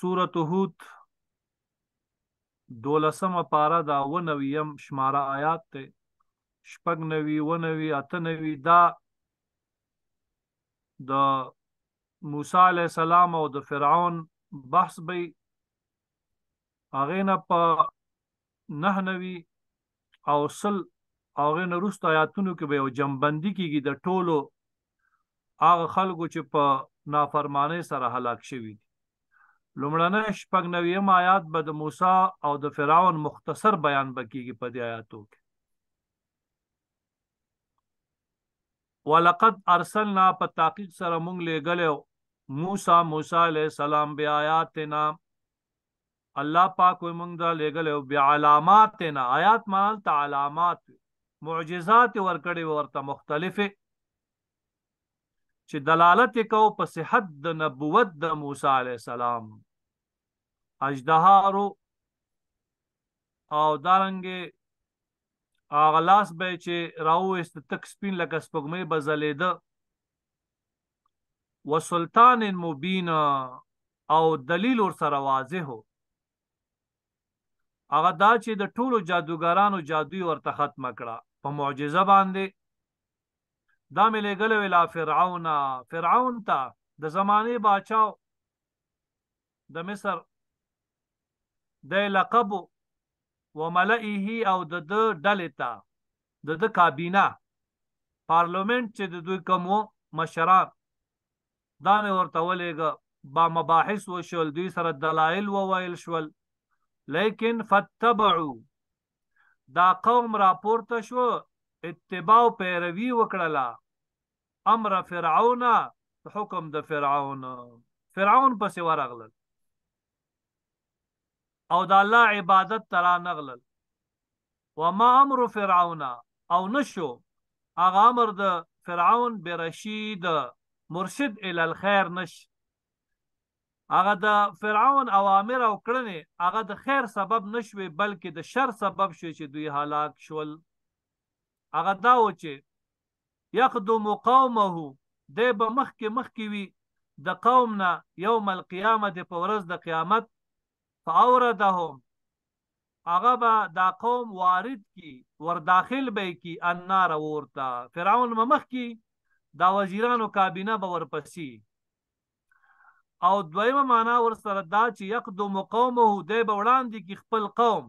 سورة هود دولسمه پاره دا ونویم شماره آیات ته شپږ نوي ونوي اته نوي دا د موسی علی السلام او د فرعون بحث به هغه نه په نه نوي او سل هغه نه روسته آیاتونو کې به یو جنبندي کیږي د ټولو هغه خلکو چې په نافرمانه سره هلاک شوي دي لومړنۍ شپږ نویم آیات به د موسی او د فرعون مختصر بیان به کیږي په دې آیاتو کې ولقد ارسلنا په تحقیق سره مونږ لېږلی موسی موسی علیه السلام بیا آیاتنا الله پاک وایي مونږ ده لېږلی وو بعلامات نه آیات معنا دلته علامات وي معجزات ورکړي وي ورته مختلفې چې دلالت یې کوو په صحت د نبوت د موسی علیه السلام اجدهارو او دارنګې هغه لاس به چې راوویست تک سپین لکه سپوږمۍ به ځلېده وسلطان مبین او دلیل ورسره واضح و هغه دا چې د ټولو جادوګرانو جادوی ورته ختم کړه په معجزه باندې دا مې لګل ویلا فرعون فرعون ته د زمانه باچاو د مصر د لقب و ملئه او د د ډلې ته د د کابینه پارلمنت چې د دوی کوم مشران دا مې ورته ولېږه با مباحث وشول دوی سره دلایل وویل شول لیکن فتبعو دا قوم راپورته شو اتباع پیروي وکړله امر فرعون حکم د فرعون فرعون پسې ورغلل او د الله عبادت ترا نغلل وما امر فرعون او نشو هغه امر د فرعون برشید مرشد ال الخير نش هغه د فرعون اوامر او کړنې هغه د خیر سبب نشوي بلکې د شر سبب شوي چې دوی هلاک شول هغه دا و چې یقدم قومه دی به مخکې مخکې وي د قوم نه یوم القیامه د په ورځ د قیامت فاوردهم هغه به دا قوم وارد کی ور داخل به کی النار ورته فرعون مخ کی دا وزیرانو کابینه به ورپسی او دویمه معنا ور سره دا چې یقدم قومه دی به وړاندې کی خپل قوم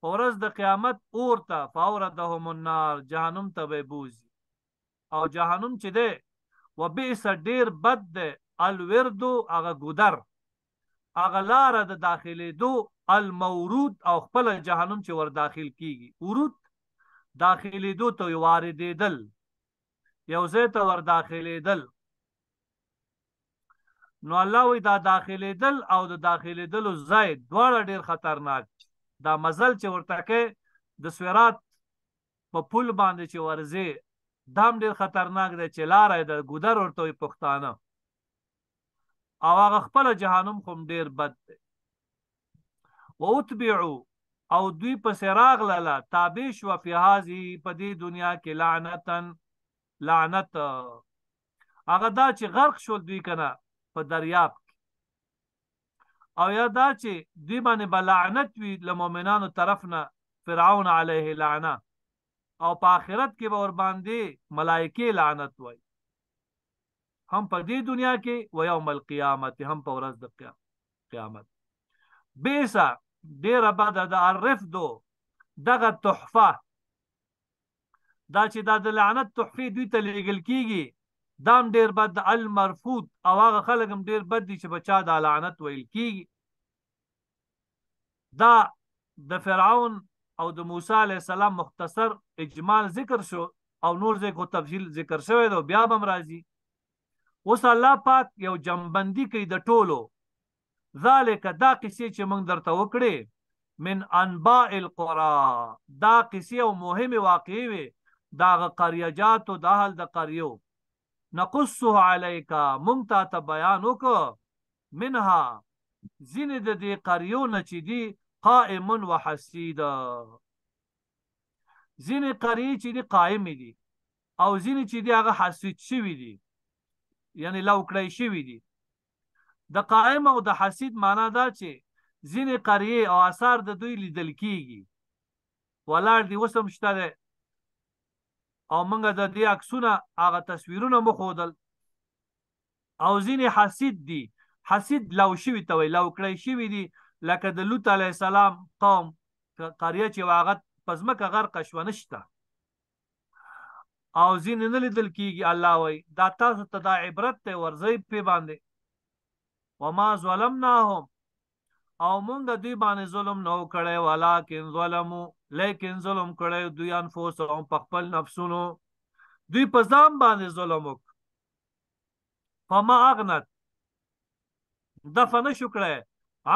په ورځ د قیامت اور ته فاوردهم النار جهنم ته به بوزي او جهنم چې ده وبئس ډیر بد ده الورد هغه ګودر هغه لار د داخلي دو المورود او خپل جهنم چې ور داخل کیږي ورود داخلي دو ته واردېدل یو ځای ته ور داخلېدل نو الله وی دا داخلي دل او د داخلي دل ځای دواړه ډیر خطرناک دا مزل چې ورته کې د سورات په پل باندې چې ورځي دام ډیر خطرناک دی چې لار د ګودر ورته وي پښتانه او هغه خپل جهنم خوم ډیر بد دی واتبعوا او دوی په سراغ لاله تابع شو په هذه په دې دنیا کې لعنتن لعنت هغه دا چې غرق شول دوی کنه په دریاب او یا دا چې دی باندې به لعنت وي له مؤمنانو طرف نه فرعون علیه لعنه او په آخرت کې به ور باندې ملائکه لعنت وای هم په دې دنیا کې و یوم القیامت هم په ورځ د قیامت بیسا ډیر بد د عرف دو دغه تحفه دا چې دا د لعنت تحفې دوی ته لیږل کیږي دا هم ډېر بد د المرفوض او هغه خلک هم ډېر بد دي چې په چا دا لعنت ویل کیږي دا د فرعون او د موسی علی السلام مختصر اجمال ذکر شو او نور ځکه تفصیل ذکر شوی دی بیا به راځي اوس الله پاک یو جنبندی کوي د ټولو ذالک دا قصې چې موږ درته وکړې من انباء القرى دا قصې او مهمه واقعي وي دا غ قريه جاتو د اهل د قريو نقصه عليك موږ تا ته بیان وک منها زین د دې قريو نه چې دي قائم وحسيد زین قري چې دي قائم دي او زین چې دي هغه حسيد شوی دي یعنی لو کړی شوی دي د قائم او د حسيد مانا دا چې ځينې قريې او آثار د دوی ليدل کېږي. ولاړ دي اوس هم شته دی او موږ د دې عکسونه هغه تصويرونه مو ښودل او ځينې حسيد دي حسيد لو شوي ته وایي لو کړی شوي دي لکه د لوط عليه السلام قوم قريه چې وه هغه په ځمکه غرقه شوه نشته او ځینې نه لیدل کیږي الله وایي دا تاسو ته دا عبرت دی ورځئ پې باندې وما ظلمناهم او مونږ دوی باندې ظلم نه وکړی ولیکن ظلمو لیکن ظلم کړی دوی انفسهم په خپل نفسونو دوی په ځان باندې ظلم وک فما اغنت دفع نشو کړی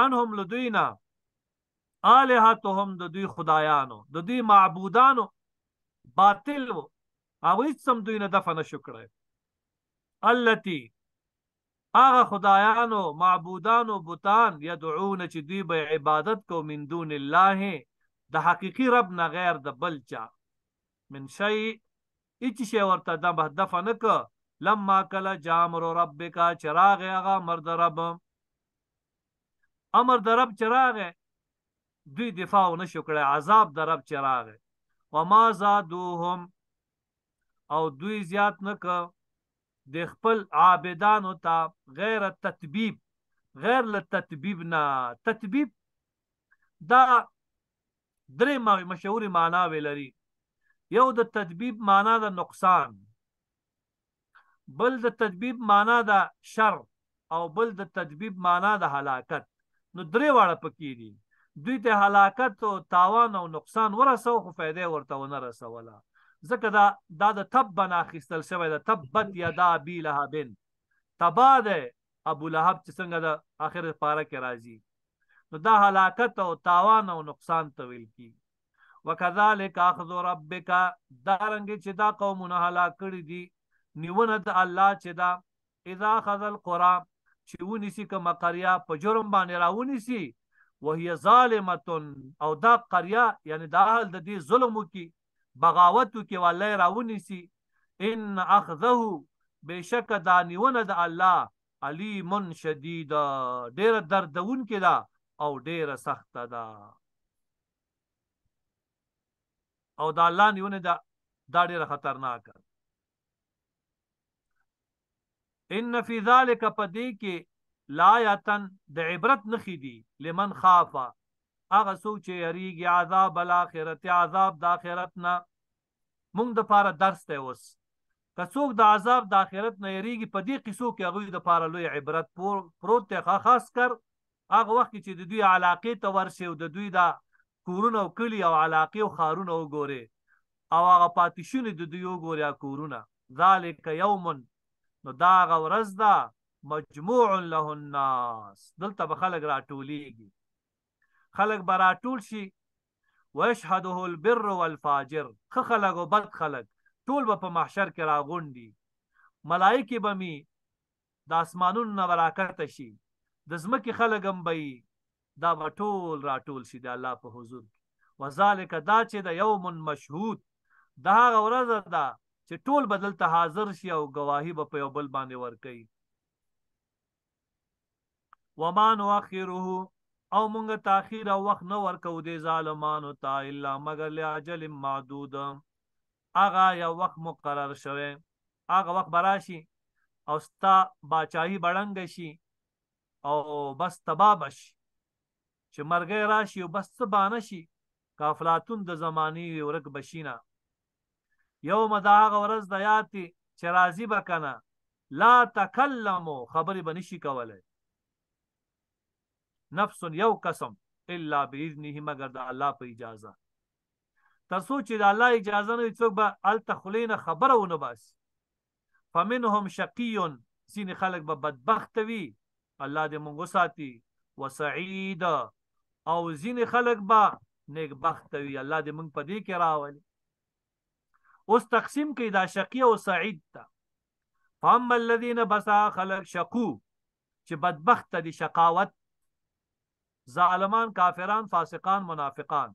عنهم لدوینا الهتهم د دوی خدایانو د دوی معبودانو باطل وو او هیڅ هم دوی نه دفع نشو کړی التي هغه خدایانو معبودانو بوتان یدعون چې دوی به عبادت کو من دون الله د حقیقي رب نه غیر د بل چا من شی هیڅ شی ورته د هدف نه ک لما کله جامر ربک چراغ هغه مرد رب امر د رب چې راغی دوی دفاع ونه شو کړی عذاب د رب چې راغی وما زادوهم او دوی زیات نه که د خپل عابدانو ته غیر تطبیب غیر له تطبیب نه تطبیب دا درې مشهورې معناوې لري یو د تطبیب معنا د نقصان بل د تدبیب معنا د شر او بل د تدبیب معنا د هلاکت نو درې واړه پکې دي دوی ته هلاکت او تاوان او نقصان ورسو خو فائدې ورته ونه رسوله ځکه دا دا د تب بنا خستل شوی د تبت یدا بی لهبن تبا ده ابو لهب چې څنګه د اخر پاره کې راځي نو دا هلاکت او تاوان او نقصان ته ویل کی وکذالک اخذ ربک دا رنګ چې دا قومونه هلاک کړی دي نیونه د الله چې دا اذا اخذ القرى چې ونیسی کوم قریا په جرم باندې راونیسی وهي ظالمه او دا قریا یعنی دا اهل د دې ظلم کی بغاوت کی والله راونیسی ان اخذه بشک دا نیونه د الله علیم شدید ډیر دردون کې دا او ډیر سخت ده او دا الله نیونه دا دا ډیره خطرناک ان فی ذلک پدې کې لایتن د عبرت نخې دي لمن خافا هغه څوک چې یریږي عذاب الاخرت عذاب د اخرت نه مونږ د پاره درس دی اوس که څوک د عذاب د آخرت نه یریږي په دې قصو کې هغوی د پاره لوی عبرت پروت دی خاص کر هغه وخت کې چې د دوی علاقې ته ورشي او د دوی دا کورونه او کلي او علاقې او ښارونه وګوري او هغه پاتې شونې د دوی وګوري کورونه ذالک یوم نو دا هغه ورځ ده مجموع له الناس دلته به خلک راټولیږي خلک به راټول شي ويشهده البر والفاجر ښه خلک او بد خلک ټول به په محشر کې راغونډ دي ملایکې به مي د اسمانونو نه به راکښته شي د ځمکې خلک هم به یي دا به ټول راټول شي د الله په حضور کې وذالک دا چې د یوم مشهود د هغه ورځ ده چې ټول به دلته حاضر شي او ګواهي به په یو بل باندې ورکوي وما نؤخره او مونږ تاخير او وخت نه ورکو دي ظالمانو ته الا مگر لاجل معدود اغا یا وخت مقرر شوه اغا وخت براشي او ستا باچاهي بړنګ شي او بس تباب شي چې مرګ راشي او بس څه بانه شي کافلاتون د زماني ورک بشینا یوم دا هغه ورځ د یاد دی چې راضی به کنه لا تکلمو خبرې به نشي کولای نفس یو قسم الا باذنه مگر د الله په اجازه تر څو چې د الله اجازه نه څوک به ال تخلین خبره ونه باسي فمنهم شقی ځینې خلک به بدبخت وي الله دې مونږ وساتي وسعید او ځینې خلک به نیکبخت وي الله دې مونږ په دې کې راولي اوس تقسیم کوي دا شقی او سعید ته فاما الذين بسا خلق شقو چې بدبخت دي شقاوت ظالمان کافران فاسقان منافقان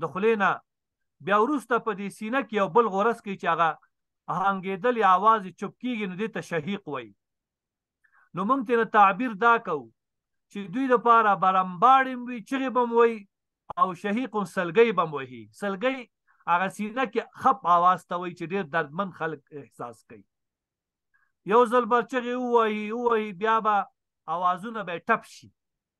د خولې نه بیا وروسته په دې سینه کې یو بل غورس کې چې هغه هنګېدلې اواز یې چوپ کېږي نو دې ته شهیق وایي نو موږ ترې تعبیر دا کوو چې دوی لپاره برمباړې هم وي چغې به هم وایي او شهیق سلګۍ به هم وهي سلګۍ هغه سینه کې خپ اواز ته وایي چې ډېر دردمن خلک احساس کوي یو ځل به چغې ووایي ووایي بیا به اوازونه به ټپ شي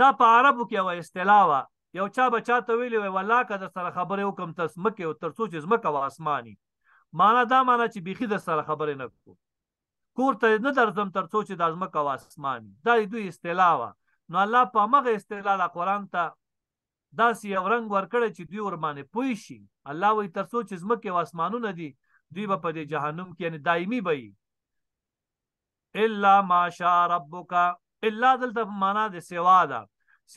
دا په عربو کې یوه اصطلاح وه یو چا به چا ته ویلي وای والله که در سره خبرې وکړم ته ځمکې او تر څو چې ځمکه او اسماني معنا دا معنا چې بیخي در سره خبرې نه کوو کور ته نه درځم تر څو چې دا ځمکه او اسماني دا د دوی اصطلاح وه نو الله په همغه اصطلاح دا قرآن ته داسې یو رنګ ورکړی چې دوی ورباندې پوه شي الله وایي تر څو چې ځمکې او اسمانونه دي دوی به په دې جهنم کې یعنې دایمي به وي الا ما شاء ربک الا دلته په معنا د سوا ده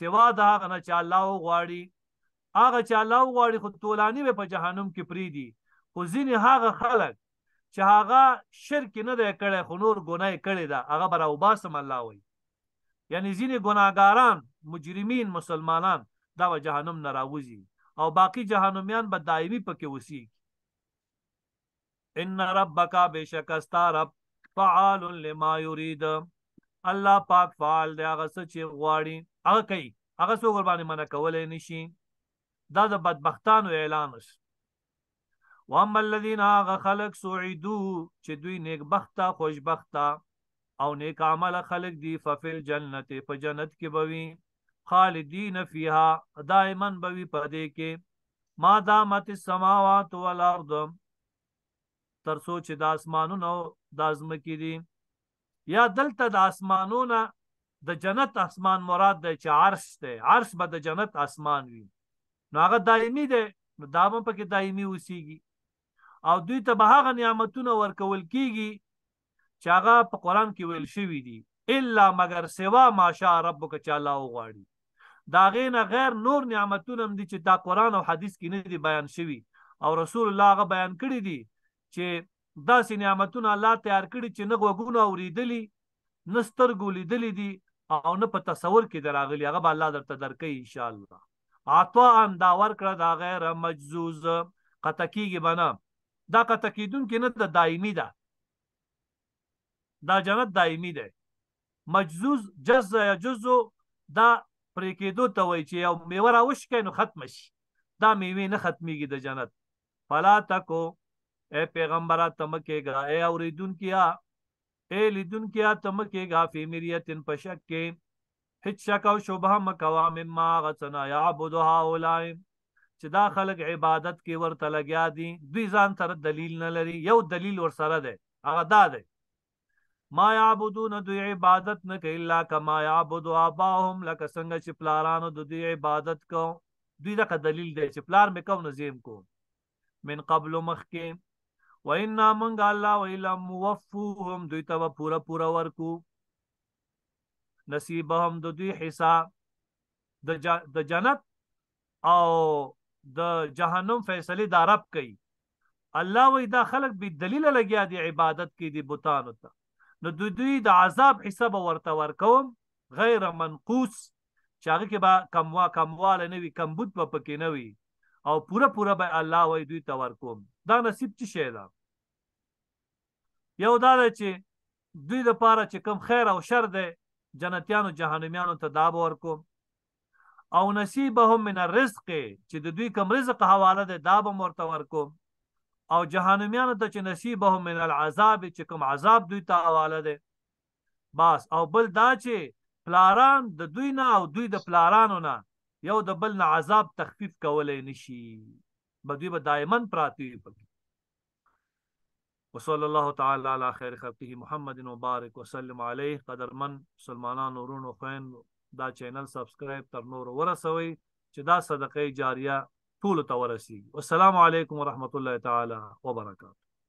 سوا د هغه نه چې الله وغواړي هغه چې الله وغواړي خو تولانی به په جهنم کې پریدي خو ځینې هغه خلک چې هغه شرک نه دی کړی خو نور ګناه کړې ده هغه به راوباسم الله وایي یعنی ځینې ګناهګاران مجرمین مسلمانان دا به جهنم نه راوځي او باقی جهنميان به دایمي پکې وسیږي ان ربک بشک استا رب فعال لما يريد الله پاک فعال دی هغه څه چې غواړي هغه کوي هغه څو قرباني منه کولای نشي دا د بدبختانو اعلان وس واما الذين هغه خلق سعيدو چې دوی نیک بخته خوشبخته او نیک عمل خلق دی ففل جنت په جنت کې بوي خالدین فیها دائما بوی پدې کې ما دامت السماوات والارض تر څو چې د اسمانونو د ازمکې دي یا دلته د اسمانونو د جنت اسمان مراد دی چې عرش دی عرش به د جنت اسمان وي نو هغه دایمي دی نو دا به پکې دایمي اوسیږي او دوی ته به هغه نعمتونه ورکول کیږي چې هغه په قران کې ویل شوی دی الا مگر سوا ماشاء ربک چې الله وغواړي دا غینه غیر نور نعمتونه هم دي چې دا قران او حدیث کې نه دي بیان شوی او رسول الله هغه بیان کړی دی چې داسې نعمتونه الله تیار کړی چې نه غوګونه اوریدلی نه سترګو لیدلی دي او نه په تصور کې دراغلی هغه به الله درته درکې ان شاء الله عطا ان دا ور کړ دا غیر مجزوز قطکیږي بنا دا قطع کیدونکې نه ده دایمي ده دا جنت دایمي دی مجزوز جز یجز دا پرې کېدو ته وایي چې یو میوه راوشکه نو ختم شي دا میوې نه ختمیږي د جنت فلا تکو اے پیغمبره ته مه کېږه اے اورېدونکیه اے لیدونکیه ته مه کېږه فی مریتن په شک کې هیڅ شک او شبهه مکوا مما غڅنا یعبد هؤلاء چې دا خلک عبادت کې ورته لګیا دي دوی ځان سره دلیل نه لري یو دلیل ور سره دی هغه دا دی ما یعبدون دوی عبادت نه کوي الا کما یعبد اباهم لکه څنګه چې پلارانو د دوی عبادت کو دوی دغه دلیل دی چې پلار مې کوم نظیم کو من قبل مخکې وإنا منغ الله وإلا موفوهم دوی ته پورا پورا ورکو نصیبهم د دوی حصہ د جا د جنت او د جهنم فیصله دا رب کوي الله وی دا خلق به دلیل لګیا دی عبادت کې دی بوتانو ته نو دوی دوی د عذاب حساب ورته ورکوم غیر منقوص چې هغه کې به کموا کمواله نه وي کمبود په پکې نه وي او پوره پوره به الله وی دوی ته ورکوم دا نصیب څه شی ده یو دا ده چې دوی د پاره چې کوم خیر او شر دی جنتیانو جهنميانو ته دا به ورکوم او نصیبهم من الرزق چې د دوی کوم رزق حواله ده دا به ورته ورکوم او جهنميانو ته چې نصیبهم من العذاب چې کوم عذاب دوی ته حواله ده باس او بل دا چې پلاران د دوی نه او دوی د پلارانو نه یو د بل نه عذاب تخفیف کولای نشي به دوی به دایمن پراتی وي وصلی الله تعالی علی خیر خلقه محمد مبارک وسلم علیه قدرمن مسلمانانو ورونو خوین دا چینل سبسکرایب تر نور ورسوي چې دا صدقه جاریه ټول ته ورسیږي والسلام علیکم ورحمت الله تعالی وبرکاته